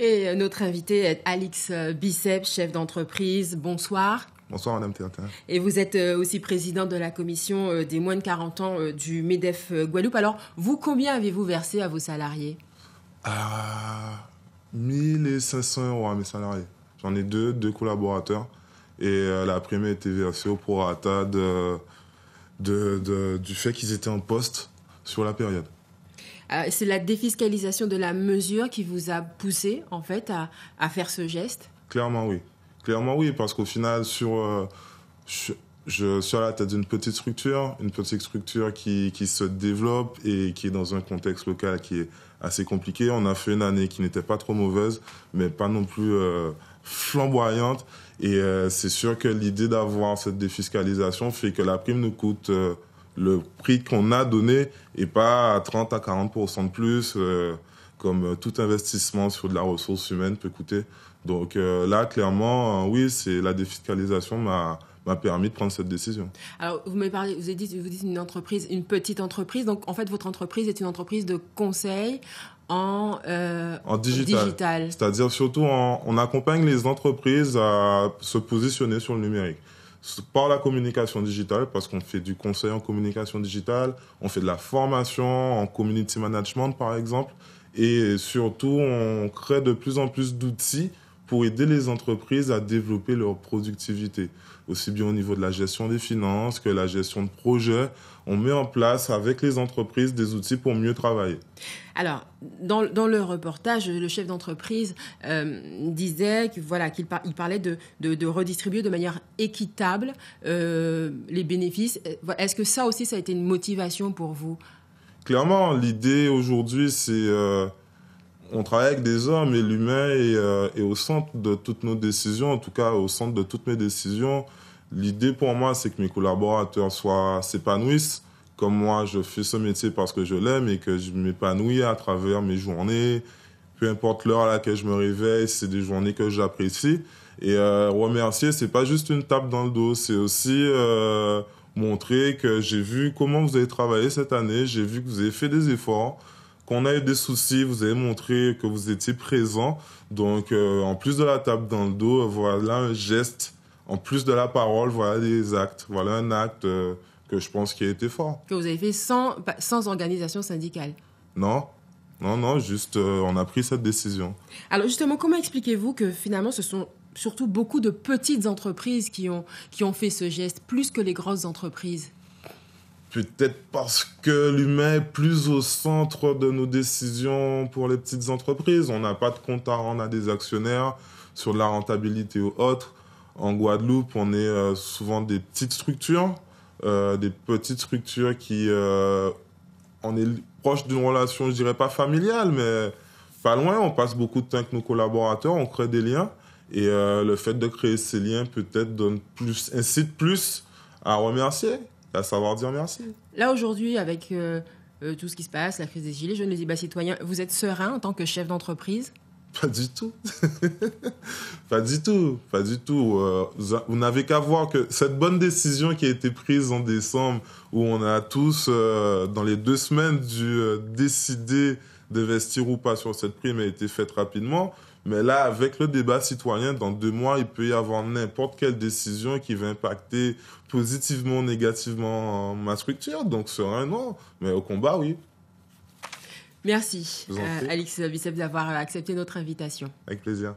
Et euh, notre invité est Alix euh, Bicep, chef d'entreprise. Bonsoir. Bonsoir Madame Tintin. Et vous êtes euh, aussi président de la commission des moins de 40 ans du MEDEF Guadeloupe. Alors, vous, combien avez-vous versé à vos salariés? Ah, 1500 euros à mes salariés. J'en ai deux, deux collaborateurs. Et la prime a été versée au prorata de, de, du fait qu'ils étaient en poste sur la période. Euh, c'est la défiscalisation de la mesure qui vous a poussé, en fait, à, faire ce geste? Clairement, oui. Clairement, oui, parce qu'au final, sur, euh, je, suis à la tête d'une petite structure, une petite structure qui, se développe et qui est dans un contexte local qui est assez compliqué. On a fait une année qui n'était pas trop mauvaise, mais pas non plus euh, flamboyante. Et c'est sûr que l'idée d'avoir cette défiscalisation fait que la prime nous coûte le prix qu'on a donné et pas à 30 à 40% de plus, euh, comme tout investissement sur de la ressource humaine peut coûter. Donc euh, là, clairement, euh, oui, c'est la défiscalisation m'a m'a permis de prendre cette décision. Alors, vous m'avez parlé, vous avez dit, vous dites une entreprise, une petite entreprise. Donc, en fait, votre entreprise est une entreprise de conseil en, en digital. C'est-à-dire surtout, on accompagne les entreprises à se positionner sur le numérique par la communication digitale, parce qu'on fait du conseil en communication digitale, on fait de la formation en community management, par exemple, et surtout, on crée de plus en plus d'outils pour aider les entreprises à développer leur productivité, aussi bien au niveau de la gestion des finances que la gestion de projets. On met en place avec les entreprises des outils pour mieux travailler. Alors, dans, le reportage, le chef d'entreprise euh, disait qu'il voilà, qu'il il parlait de, de, redistribuer de manière équitable euh, les bénéfices. Est-ce que ça aussi, ça a été une motivation pour vous? Clairement, l'idée aujourd'hui, c'est... Euh, on travaille avec des hommes et l'humain est, au centre de toutes nos décisions, en tout cas au centre de toutes mes décisions. L'idée pour moi, c'est que mes collaborateurs soient s'épanouissent comme moi, je fais ce métier parce que je l'aime et que je m'épanouis à travers mes journées. Peu importe l'heure à laquelle je me réveille, c'est des journées que j'apprécie. Et euh, remercier, c'est pas juste une tape dans le dos, c'est aussi euh, montrer que j'ai vu comment vous avez travaillé cette année, j'ai vu que vous avez fait des efforts, qu'on a eu des soucis, vous avez montré que vous étiez présent. Donc, euh, en plus de la tape dans le dos, voilà un geste. En plus de la parole, voilà des actes. Voilà un acte euh, que je pense qui a été fort. Que vous avez fait sans, sans organisation syndicale Non, non, non, juste euh, on a pris cette décision. Alors justement, comment expliquez-vous que finalement ce sont surtout beaucoup de petites entreprises qui ont, qui ont fait ce geste, plus que les grosses entreprises? Peut-être parce que l'humain est plus au centre de nos décisions pour les petites entreprises. On n'a pas de compte à rendre à des actionnaires sur de la rentabilité ou autre. En Guadeloupe, on est euh, souvent des petites structures euh, des petites structures qui, euh, on est proche d'une relation, je dirais pas familiale, mais pas loin. On passe beaucoup de temps avec nos collaborateurs, on crée des liens. Et euh, le fait de créer ces liens peut-être donne plus, incite plus à remercier, à savoir dire merci. Là aujourd'hui, avec tout ce qui se passe, la crise des gilets jaunes, les débats citoyens, vous êtes serein en tant que chef d'entreprise? Pas du tout. pas du tout. Pas du tout. Euh, vous n'avez qu'à voir que cette bonne décision qui a été prise en décembre, où on a tous, euh, dans les deux semaines, dû euh, décider d'investir ou pas sur cette prime, a été faite rapidement. Mais là, avec le débat citoyen, dans deux mois, il peut y avoir n'importe quelle décision qui va impacter positivement ou négativement ma structure. Donc, sereinement. Mais au combat, oui. Merci, euh, Alix Bicep, d'avoir accepté notre invitation. Avec plaisir.